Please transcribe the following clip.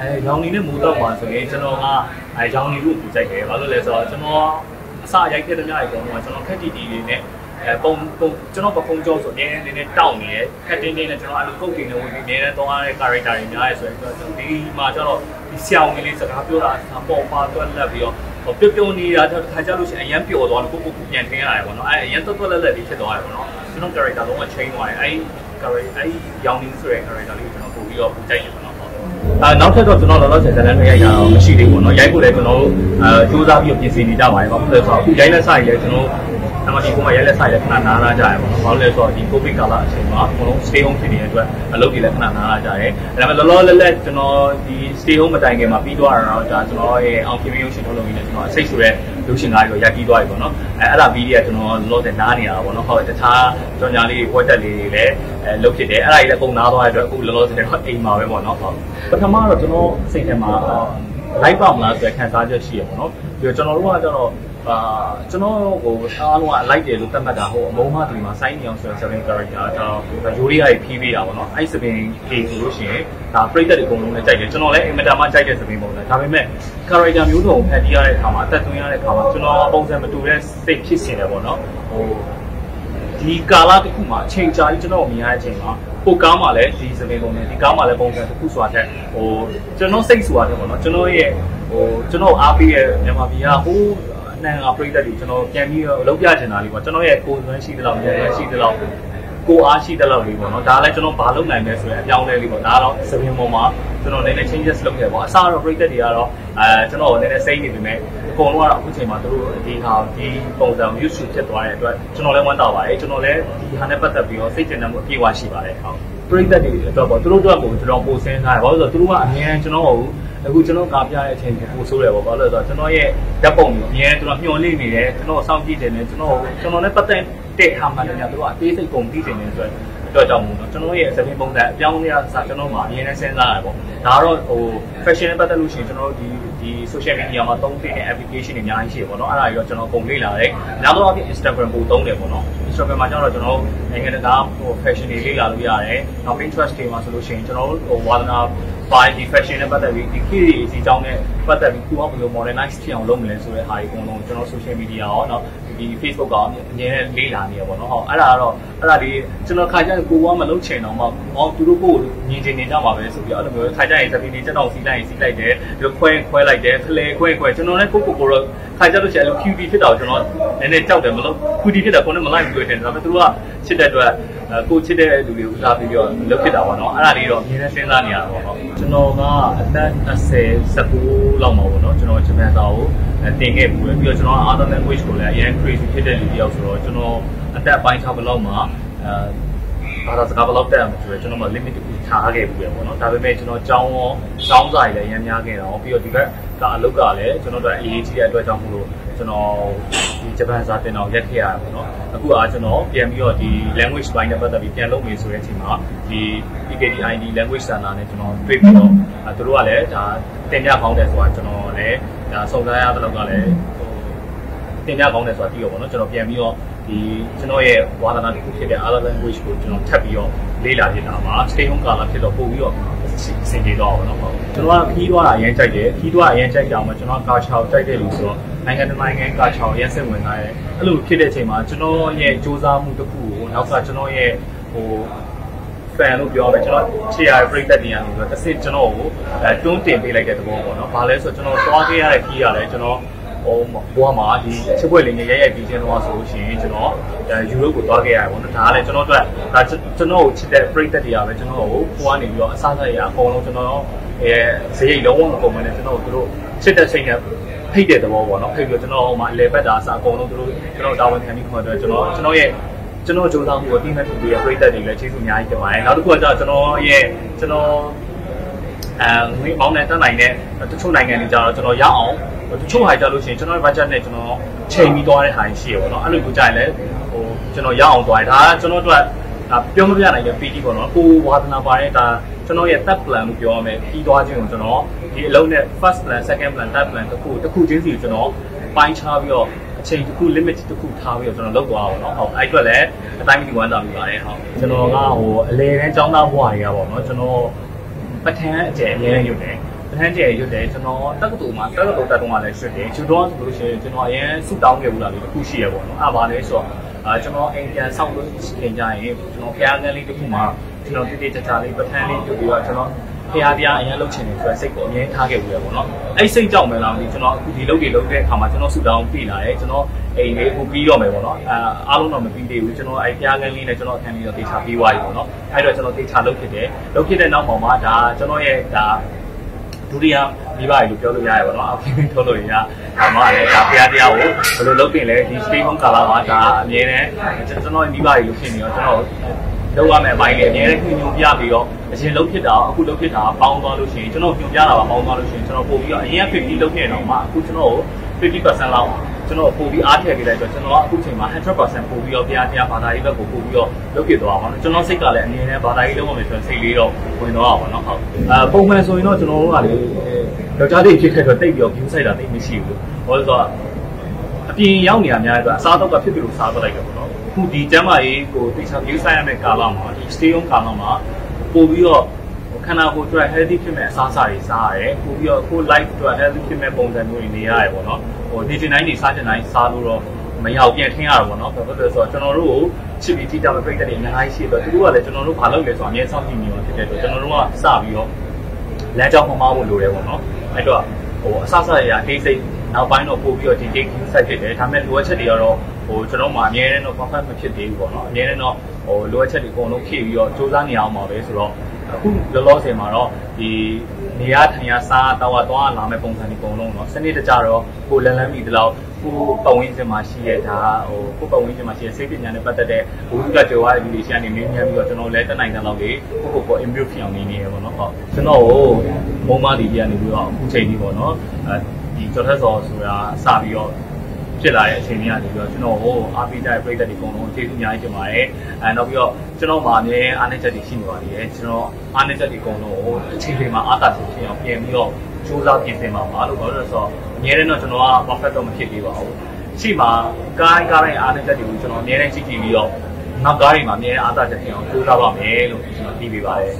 အဲရောင်နေနဲ့မူတော့ပါဆိုရင်ကျွန်တော်ကအဲရောင်နေကိုပူကြိုက်တယ်ဘာလို့လဲဆိုတော့ကျွန်တော်အစရိုက်ခဲ့တဲ့များတွေကတော့ကျွန်တော်ခက်တီတီလေးနဲ့အဲပုံပုံကျွန်တော်ပကုံးကြောဆိုအရင်နေနေတောက်နေရခက်တင်းတင်းနဲ့ကျွန်တော်အဲ့လိုကုတ်တင်နေဝင်နေနေတော့ရတဲ့ character တွေများရဲဆိုရင်ကျွန်တော်ဒီမှာကျတော့ဒီဆောင်းလေးစကားပြောတာအပေါ်ပါတွက်လက်ပြီးတော့ဟိုပြုတ်ပြုတ်နေတာတစ်ခါကြလို့ရှိရင်အရန်ပျော်သွားတယ်ကိုကိုကိုပြန်ထင်းရတယ်ပေါ့နော်အဲအရန်တွက်တွက်လက်လက်လေးဖြစ်သွားတယ်ပေါ့နော်ကျွန်တော် character လုံးဝ change သွားတယ်အဲ character အဲရောင်နေဆိုတဲ့ character လေးကိုကျွန်တော်ပို့ပြီးတော့ပူကြိုက်တယ်ပေါ့နော် အဲနောက်ထပ်တော့ကျွန်တော်လောလောဆယ်ဇာတ်လမ်းတွေရိုက်တာတော့မရှိသေးဘူးเนาะရိုက်ဖို့လည်းကျွန်တော်တို့အဲစူးစမ်းပြီးပြင်ဆင်နေကြပါတယ်ဘာဖြစ်လဲဆိုတော့အခုရိုက်လက်ဆိုင်လည်းကျွန်တော် အမဒီကိုမှရိုက်လက်ဆိုင်လည်းခဏနားလာကြရပါတော့ဘာလို့လဲဆိုတော့ဒီကိုဗစ်ကာလအချိန်မှာအကုန်လုံး stay home ဖြစ်နေတဲ့အတွက်အလုပ်တွေလည်းခဏနားလာကြတယ်အဲဒါပေမဲ့လောလောလတ်လတ်ကျွန်တော်ဒီ stay home မတိုင်ခင်မှာပြီးသွားတာတော့ဒါကျွန်တော်ရဲ့အောင်ပြင်ရုပ်ရှင်ထုတ်လုပ်နေတဲ့ကျွန်တော်အစိတ်ဆိုတဲ့ရုပ်ရှင်ကားတွေရိုက်ပြီးသွားပြီပေါ့နော်အဲအဲ့ဒါဗီဒီယိုကျွန်တော်လောဆယ်နားနေတာပေါ့နော်ဟုတ်တခြားကြောင်ညာလေးဝက်တက်လေးတွေလည်းအဲလုပ်ဖြစ်တယ်အဲ့ဒါကြီးလည်းပုံနာသွားတဲ့အတွက်အခုလောလောဆယ်တော့အိမ်မှာပဲပေါ့နော်ဟုတ်ပထမတော့ကျွန်တော်စိတ်ထဲမှာ live ပါမလားဆိုတဲ့ခံစားချက်ရှိရပေါ့နော်ပြီးတော့ကျွန်တော်တို့ကကျတော့ အာကျွန်တော်ဟိုအားလုံးက like တယ်လို့သတ်မှတ်တာဟိုအမုန်းမဒီမှာ sign နေအောင်ဆိုတဲ့ seven character တော့ယူရီယာကြီးဖြီးပေးတာပေါ့နော်အဲ့ seven k ဆိုလို့ရှိရင်ဒါပရိသတ်တွေအကုန်လုံးလည်းကြိုက်တယ်ကျွန်တော်လည်းအင်မတန်မှကြိုက်တဲ့ seven ပုံစံဒါပေမဲ့ character မျိုးစုံဖန်တီးရတဲ့အခါမှာအသက်သွင်းရတဲ့အခါမှာကျွန်တော်ပုံစံမတူတဲ့စိတ်ဖြစ်စင်တယ်ပေါ့နော်ဟိုဒီကာလတစ်ခုမှာအချိန်ကြာကြီးကျွန်တော်မြင်ရတဲ့အချိန်မှာပိုကောင်းပါလေဒီစပင်းပုံနဲ့ဒီကောင်းပါလေပုံစံတစ်ခုဆိုတာတဲ့ဟိုကျွန်တော်စိတ်ဆိုတာတဲ့ပေါ့နော်ကျွန်တော်ရဲ့ဟိုကျွန်တော်အားပေးရဲ့မြန်မာပြည်ကဟိုးအ နှံကပြိသက်တွေကျွန်တော်ပြန်ပြီးတော့လုပ်ပြချင်တာလေးပေါ့ကျွန်တော်ရဲ့ကိုယ်သွင်းရှိသလောက်ဉာဏ်ရှိသလောက်ကိုအားရှိတဲ့လောက်လေးပေါ့နော်ဒါလည်းကျွန်တော်ဘာလုပ်နိုင်လဲဆိုရင်အပြောင်းလဲလေးပေါ့ဒါတော့စပင်းပေါ်မှာကျွန်တော်နည်းနည်း changes လုပ်ခဲ့ပေါ့အစားတော့ပြိသက်တွေကတော့အဲကျွန်တော်နည်းနည်းစိတ်နေပြီမဲ့အကုန်လုံးကတော့အခုချိန်မှာသူတို့ဒီဟာဒီပုံစံ YouTube ဖြစ်သွားတဲ့အတွက်ကျွန်တော်လည်းဝမ်းသာပါတယ်ကျွန်တော်လည်းဒီဟာနဲ့ပတ်သက်ပြီးတော့စိတ်ကျဉ်းမှုအပြည့်အဝရှိပါတယ်ဟုတ်ပြိသက်တွေအတွက်ပေါ့သူတို့အတွက်ကိုကျွန်တော်ပို့စင်းထားတယ်ဘာလို့လဲဆိုတော့သူတို့ကအမြဲကျွန်တော်ကို အခုကျွန်တော်ကားပြတဲ့အချိန်ကိုပို့ဆိုးတယ်ပေါ့ဘာလို့လဲဆိုတော့ကျွန်တော်ရဲ့ဓာတ်ပုံကိုအမြဲကျွန်တော်မျှော်လင့်နေတယ်ကျွန်တော်စောင့်ကြည့်တယ်နဲ့ကျွန်တော်ကျွန်တော်နဲ့ပတ်သက်တဲ့ဟာမှလည်းသူတို့အသေးစိတ်ပုံကြည့်နေတယ်ဆိုတော့တော့ကြောင့်မို့နော်ကျွန်တော်ရဲ့စပင်းပုံစံအပြောင်းလဲအစားကျွန်တော်မှအမြဲတမ်းစဉ်းစားရတယ်ပေါ့ဒါကတော့ဟို fashion နဲ့ပတ်သက်လို့ရှိရင်ကျွန်တော်တို့ဒီဒီ social media မှာသုံးတဲ့ application တွေအများကြီးရှိတယ်ပေါ့နော်အဲ့ဒါကြီးတော့ကျွန်တော်ပုံလေ့လာတယ်နောက်တော့အပြင် Instagram ပို့သုံးတယ်ပေါ့နော် Instagram မှာကျတော့ကျွန်တော်တို့နိုင်ငံတကာဟို fashion တွေလေ့လာလို့ရတယ်နောက် Pinterest တွေမှာဆိုလို့ရှိရင်ကျွန်တော်တို့ဟိုဝါသနာ by the fashion နဲ့ပတ်သက်ပြီးဒီခေတ်အစီအကြောင်းနဲ့ပတ်သက်ပြီးကိုကဘယ်လို modernize ဖြစ်အောင်လုပ်မလဲဆိုတဲ့ဟာဒီအကုန်လုံးကျွန်တော် social media ရောเนาะဒီ Facebook ကအမြဲတမ်းလေ့လာနေရပေါ့နော်ဟုတ်အဲ့ဒါကတော့အဲ့ဒါဒီကျွန်တော်ခါကြရင်ကိုကမလုပ်ချင်တော့မှဟောသူတို့ကိုမြင်ချင်နေကြပါပဲဆိုပြီးအဲ့လိုမျိုးခါကြရင်သပင်းနေတက်တော့စီးလိုက်ရင်စီးလိုက်တယ် ဒီခွဲခွဲလိုက်တယ်ဖလဲခွဲခွဲကျွန်တော်လည်းကိုကိုကိုတော့ခါကြလို့ရှိရင် QD ဖြစ်တော့ကျွန်တော်နည်းနည်းကြောက်တယ်မလို့ QD ဖြစ်တာကိုလည်းမလိုက်ဘူးတွေ့တယ်ဒါပေမဲ့သူတို့ကချစ်တဲ့အတွက်ကိုချစ်တဲ့လူတွေကိုဦးစားပေးပြီးတော့လုပ်ဖြစ်တာပေါ့နော်အဲ့ဒါလေးတော့အမြဲတမ်းစဉ်းစားနေရတာပေါ့ဟုတ်ကျွန်တော်ကအသက်20 19လောက်မှာပေါ့နော်ကျွန်တော်ဂျပန်စာကိုတင်ခဲ့ဘူးလေပြီးတော့ကျွန်တော် other language ကိုလည်းအရင် crazy ဖြစ်တဲ့လူတယောက်ဆိုတော့ကျွန်တော်အသက်ပိုင်း6ဘလောက်မှာအဲ ဘာသာစကားဘလောက်တက်အောင်ဆိုတော့ကျွန်တော်မ limit ကိုထားခဲ့ဘူးပဲပေါ့နော်ဒါပေမဲ့ကျွန်တော်ကြောင်းရောကြောင်းစာတွေလည်းရမ်းများခဲ့တာပြီးတော့ဒီဘက်ကအလုပ်ကလည်းကျွန်တော်တို့အရေးကြီးတဲ့အတွက်ကြောင့်မို့လို့ကျွန်တော်ဒီဂျပန်စာတင်အောင်ရက်ခဲ့ရတာပေါ့နော်အခုအားကျွန်တော်ပြန်ပြီးတော့ဒီ language ဘိုင်းနဲ့ပတ်သက်ပြီးပြန်လုပ်မယ်ဆိုတဲ့အချိန်မှာဒီ PKDID language center နဲ့ကျွန်တော်တွေ့ပြီးတော့အဲတို့ကလည်းဒါတင်ပြကောင်းတယ်ဆိုတာကျွန်တော်လည်းဒါစုံစမ်းရတဲ့လောက်ကလည်းဟိုတင်ပြကောင်းတယ်ဆိုတာသိရောပေါ့နော်ကျွန်တော်ပြန်ပြီးတော့ ဒီကျွန်တော်ရဲ့ဝါသနာတစ်ခုဖြစ်တဲ့ other language ကိုကျွန်တော်ထပ်ပြီးတော့လေ့လာဖြစ်တာမှာ stay home ကာလဖြစ်တော့ပို့ပြီးတော့စင်ကြေတော့ပါတော့ဟုတ်ကျွန်တော်ကခီးသွားတာအရင်ကြိုက်တယ်ခီးသွားအရင်ကြိုက်ကြအောင်မှာကျွန်တော်ကာချောက်ကြိုက်တယ်လို့ဆိုတော့နိုင်ငံတကာနိုင်ငံကာချောက်ရက်စက်ဝင်လာတယ်အဲ့လိုဖြစ်တဲ့အချိန်မှာကျွန်တော်ရဲ့စူးစမ်းမှုတစ်ခုကိုနောက်ကကျွန်တော်ရဲ့ဟို fan လို့ပြောမယ်ကျွန်တော်ခြေရပြိသက်တင်ရလို့ဆိုတော့တစ်စစ်ကျွန်တော်ကိုအဲတွန်းတင်ပေးလိုက်တဲ့သဘောပေါ့နော်။ဘာလဲဆိုတော့ကျွန်တော်သွားခဲ့ရတဲ့ခီးရတယ်ကျွန်တော် ဟိုဘွားမှာဒီချစ်ပွဲလေးငယ်ရိုက်ရိုက်ပြီးခြင်းတော့ဆိုလို့ရှိရင်ကျွန်တော်အဲယူရိုကိုသွားခဲ့ရတယ်ပေါ့နော်ဒါကလည်းကျွန်တော်တို့ဒါကျွန်တော်ကိုချစ်တဲ့ပြိသက်တရားပဲကျွန်တော်ကိုဟိုကနေပြီးတော့အစားစားရအကုန်လုံးကျွန်တော်အဲဈေးရိတ်လုံးဝမကုန်မနဲ့ကျွန်တော်တို့ချစ်တဲ့စိတ်နဲ့ဖိတ်တဲ့သဘောပေါ့နော်ဖိတ်ပြီးကျွန်တော်ဟိုမှာအလေဘက်တာအစားအကုန်လုံးတို့ကျွန်တော်တာဝန်ခံပြီးခေါ်တော့ကျွန်တော်ကျွန်တော်ရဲ့ကျွန်တော်ကြိုးစားမှုကိုအတိအမှတ်ပြုပြီးပြိသက်တွေလည်းကျေးဇူးအများကြီးတင်ပါတယ်နောက်တစ်ခုကကျတော့ကျွန်တော်ရဲ့ကျွန်တော် အဲမောင်းနဲ့တက်နိုင်တဲ့တချို့နိုင်ငံတွေကျတော့ကျွန်တော်ရအောင်တချို့ဟာကြလို့ရှိရင်ကျွန်တော်ရဲ့ budget နဲ့ကျွန်တော်ချိန်ပြီးသွားတဲ့ဟာရှိရပေါ့နော်အဲ့လိုကိုကြရင်လည်းဟိုကျွန်တော်ရအောင်သွားတယ်ဒါကကျွန်တော်တို့ကပြောမပြနိုင်တဲ့ PT ပေါ့နော်ကိုဝါသနာပါတဲ့ဒါကျွန်တော်ရဲ့ third plan လို့ပြောရမယ်ပြီးသွားခြင်းကိုကျွန်တော်ဒီအလုံးနဲ့ first plan second plan third plan တစ်ခုတစ်ခုချင်းစီကိုကျွန်တော်ပိုင်းခြားပြီးတော့အချိန်တစ်ခု limit တစ်ခုထားပြီးတော့ကျွန်တော်လုပ်သွားပါတော့ဟုတ်အဲ့အတွက်လည်းအတိုင်းမီဝမ်းသာပြီးပါတယ်ဟုတ်ကျွန်တော်ကဟိုအလေတန်းចောင်းသားဘွားတွေကပေါ့နော်ကျွန်တော် ပထန်အကျယ်အများကြီးရုပ်တယ်ပထန်းကျဲရွတ်တယ်ကျွန်တော်တက္ကသိုလ်မှာတက္ကသိုလ်တက်တော့လည်းရွတ်တယ်ကျူတော့ဆိုလို့ရှိရင်ကျွန်တော်အရင်ဆူတောင်းခဲ့ဘူးလားလေတစ်ခုရှိရပေါ့နော်အဲ့ပါလဲဆိုတော့အာကျွန်တော်အိမ်ပြန်ဆောက်လို့ခင်ကြရင်ကျွန်တော်ဖျားကန်းလေးတစ်ခုမှာကျွန်တော်တိတိကျကျလေးပထန်းလေးပြုတ်ပြီးတော့ကျွန်တော် ဖျားတရားအရင်လှုပ်ချင်တယ်ဆိုတဲ့စိတ်ကိုအမြဲထားခဲ့ဘူးလေပေါ့နော်အဲ့စိတ်ကြောင့်ပဲလားဒီကျွန်တော်အခုဒီလုပ်တွေလုပ်တဲ့အခါမှာကျွန်တော်ဆူတောင်းပြည်လာတယ်ကျွန်တော်အိမ်လေးအခုပြီးတော့မယ်ပေါ့နော်အဲအားလုံးတော့မပြီးသေးဘူးကျွန်တော်အဲ့ဖျားကန်းလေးနဲ့ကျွန်တော်အခန်းလေးတော့တေချာပြီးသွားပြီပေါ့နော်အဲ့တော့ကျွန်တော်တေချာလုပ်ဖြစ်တယ်လုပ်ဖြစ်တဲ့နောက်မှာမှာဒါကျွန်တော်ရဲ့ဒါဒုတိယမိဘတွေလို့ပြောလို့ရရပါတော့အပြင်ထုတ်လို့ရအမလည်းဒါဖျားတရားကိုဘယ်လိုလုပ်ပြင်လဲဒီ stay home ကာလမှာဒါအမြဲတမ်းကျွန်တော်မိဘတွေလို့ဖြစ်နေတော့ကျွန်တော် လုပ်ရမယ့်အပိုင်းလေးအများကြီးညွှန်ပြပြီးတော့အရင်လုပ်ဖြစ်တာအခုလုပ်ဖြစ်တာပေါင်းသွားလို့ရှိရင်ကျွန်တော်ညွှန်ပြတာပါပေါင်းသွားလို့ရှိရင်ကျွန်တော်ပို့ပြီးတော့အရင်က50လုပ်ခဲ့တော့မှအခုကျွန်တော်50%လောက်ကျွန်တော်ပို့ပြီးအားထည့်ပေးလိုက်တော့ကျွန်တော်ကအခုချိန်မှာ100%ပို့ပြီးတော့တရားတရားဘာသာရေးဘက်ကိုပို့ပြီးတော့လုပ်ဖြစ်သွားအောင်ကျွန်တော်စိတ်ကလည်းအမြဲတမ်းဘာသာရေးလုပ်ရမယ်ဆိုရင်စိတ်လေးတော့ဝင်တော့အောင်ပါနော်ဟုတ်အဲပုံမှန်ဆိုရင်တော့ကျွန်တော်တို့ကလေယောက်ျားလေးဖြစ်ခဲ့တော့တိတ်ပြီးတော့ view site တာတိတ်မရှိဘူးဘာလို့ဆိုတော့အပြင်ရောက်နေရများအတွက်အစားတော့ကဖြစ်ပြီးလို့စားတော့လိုက်တယ်ပေါ့နော်အ ခုဒီကျမ်းမာရေးကိုတိကျ view site ရမယ့်ကာလမှာဒီ stay home ကာလမှာပို့ပြီးတော့ခန္ဓာကိုယ်အတွက် healthy ဖြစ်မဲ့အစားအစာတွေစားရတယ်ပို့ပြီးတော့ကို life အတွက် healthy ဖြစ်မဲ့ပုံစံမျိုးတွေနေရတယ်ပေါ့နော်ဟိုဒီချိန်တိုင်းနေစားချိန်တိုင်းစားလို့တော့မရအောင်ပြန်ထင်းရတာပေါ့နော်ဘာဖြစ်လို့လဲဆိုတော့ကျွန်တော်တို့ကိုချစ်ပြီးကြည့်ကြမဲ့ပြိတ္တတွေအများကြီးရှိတော့သူတို့ကလည်းကျွန်တော်တို့ဘာလုပ်လဲဆိုတော့အမြဲစောင့်ကြည့်နေမှာဖြစ်တဲ့အတွက်ကျွန်တော်တို့ကစပြီးတော့လမ်းကြောင်းမှမဖို့လိုတယ်ပေါ့နော်အဲ့တော့ဟိုအဆအဆရအသေးစိတ် နောက်ပိုင်းတော့ပို့ပြီးတော့ဒီ date set ဖြစ်တယ်ဒါပေမဲ့လိုအပ်ချက်တွေကတော့ဟိုကျွန်တော်မှအမြဲတမ်းတော့ perfect မဖြစ်သေးဘူးပေါ့နော်အမြဲတမ်းတော့ဟိုလိုအပ်ချက်တွေအကုန်လုံးဖြည့်ပြီးတော့စူးစမ်းနေအောင်ပါပဲဆိုတော့အခုလောလောဆယ်မှာတော့ဒီနေရထိုင်ရစားတော့တော့လာမဲ့ပုံစံတွေအကုန်လုံးတော့စနစ်တကျတော့ကိုလန်လန်းမိတလောက်ကိုပတ်ဝန်းကျင်မှာရှိရတာဟိုကိုပတ်ဝန်းကျင်မှာရှိရစိတ်ပညာနဲ့ပတ်သက်တဲ့ဘုရားကြော်ရတဲ့လူတွေရှိနေမင်းများပြီးတော့ကျွန်တော်လည်းတက်နိုင်တဲ့လောက်လေးကိုကိုကို immune ဖြစ်အောင်နေနေရပါတော့ဟုတ်ကျွန်တော်ကိုမုံမတီပြနေပြီးတော့အခုချိန်ကြီးပေါ့နော်အဲ ဒီကျော်ထက်စော်ဆိုတာစပြီးတော့ဖြစ်လာတဲ့အချိန်ကြီးကနေပြီးတော့ကျွန်တော်ဟိုအားပေးတဲ့ပြည်သက်တွေအကုန်လုံးကျေးဇူးအများကြီးတင်ပါတယ်အဲနောက်ပြီးတော့ကျွန်တော်မှာအမြဲအားနည်းချက်တွေရှိနေပါသေးတယ်ကျွန်တော်အားနည်းချက်တွေအကုန်လုံးဟိုအချိန်လေးမှာအားသာချက်ဖြစ်အောင်ပြင်ပြီးတော့စူးစမ်းပြင်ဆင်ပါပါလို့ပြောလို့ဆိုတော့အများနဲ့တော့ကျွန်တော်က perfect တော့မဖြစ်သေးပါဘူးရှိမှာကားကားတိုင်းအားနည်းချက်တွေကိုကျွန်တော်အများနဲ့ကြည့်ကြည့်ပြီးတော့နောက်ကားတွေမှာအများအားသာချက်ဖြစ်အောင်စူးစမ်းပါမယ်လို့ကျွန်တော်ပြီးပေးပါတယ်